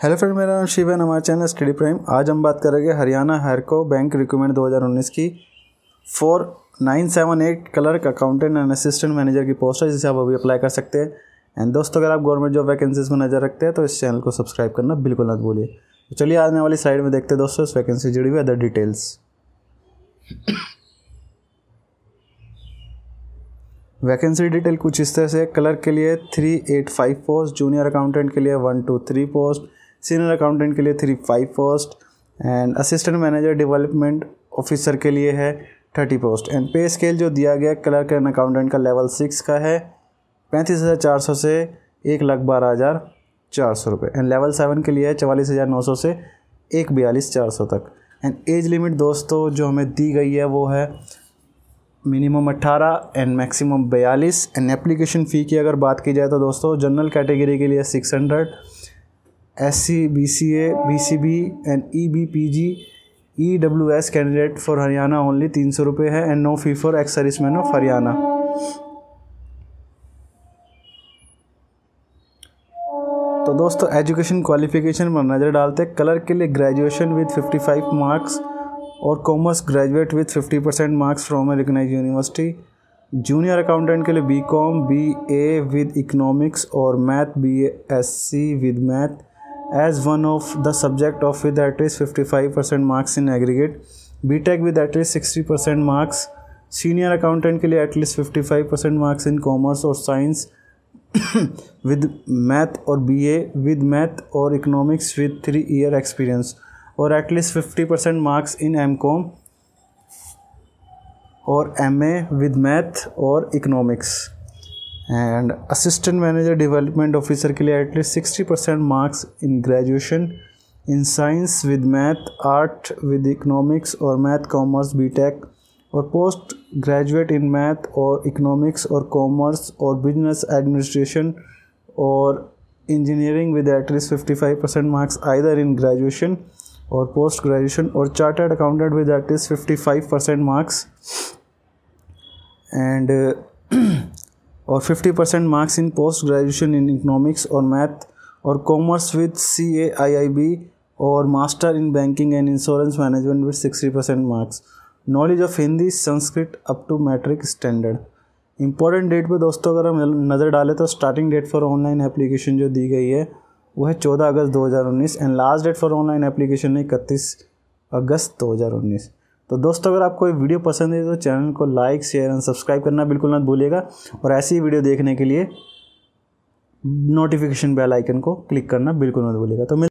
Hello friend मेरा नाम शिव है हमारे चैनल स्टडी प्राइम आज हम बात करेंगे हरियाणा हरको बैंक रिक्रूटमेंट 2019 की। Four nine seven eight clerk का अकाउंटेंट एंड असिस्टेंट मैनेजर की पोस्ट है, जिसे आप अभी अप्लाई कर सकते हैं। एंड दोस्तों, अगर आप गवर्नमेंट जॉब वैकेंसीज में नज़र रखते हैं तो इस चैनल को सब्सक्राइब करना बिल्कुल मत भूलिए। तो चलिए, आने वाली साइड में देखते हैं दोस्तों, इस वैकेंसी जुड़ी हुई अदर डिटेल्स वैकेंसी डिटेल कुछ इस तरह से कलर के लिए three eight five post junior accountant के लिए one two three post senior accountant के लिए three five post and assistant manager development officer के लिए है thirty post and pay scale जो दिया गया क्लर्क एंड अकाउंटेंट का लेवल सिक्स का है, पैंतीस हज़ार चार सौ से एक लाख बारह हज़ार चार सौ रुपये एंड लेवल सेवन के लिए है चवालीस हज़ार नौ सौ से एक बयालीस चार सौ तक. एंड एज लिमिट दोस्तों जो हमें दी गई है वो है मिनिमम अट्ठारह एंड मैक्सिमम बयालीस. एंड एप्लीकेशन फ़ी की अगर बात की जाए तो दोस्तों जनरल कैटेगरी के लिए six hundred S C B C A B C B and E B P G E W S candidate for Haryana only तीन सौ रुपये है and no fee for ex serviceman of Haryana तो दोस्तों education qualification पर नज़र डालते हैं। कलर के लिए ग्रेजुएशन विद 55 मार्क्स और commerce graduate with 50 percent marks from a recognise university junior accountant के लिए B com B A with economics और math B S C with math as one of the subject of with at least fifty five percent marks in aggregate B tech with at at least sixty percent marks senior accountant के लिए at least fifty five percent marks in commerce और science with math और B A with math और economics with three year experience और at least fifty percent marks in M com और M A with math और economics and assistant manager development officer के लिए at least sixty percent marks in graduation in science with math art with economics और math commerce B tech और post graduate in math और economics और commerce और business administration और engineering with at least fifty five percent marks either in graduation और post graduation और chartered accountant with at least fifty five percent marks and और 50 percent marks in post graduation in economics और math और commerce with C A I I B और master in banking and insurance management with sixty percent marks knowledge of Hindi Sanskrit up to matric standard important date पे दोस्तों, अगर हम नज़र डालें तो starting date for online application जो दी गई है, वो है चौदह अगस्त 2019 and last date for online application है इकतीस अगस्त 2019 तो दोस्तों, अगर आपको ये वीडियो पसंद है तो चैनल को लाइक, शेयर एंड सब्सक्राइब करना बिल्कुल मत भूलिएगा। और ऐसी वीडियो देखने के लिए नोटिफिकेशन बेल आइकन को क्लिक करना बिल्कुल मत भूलिएगा। तो मिल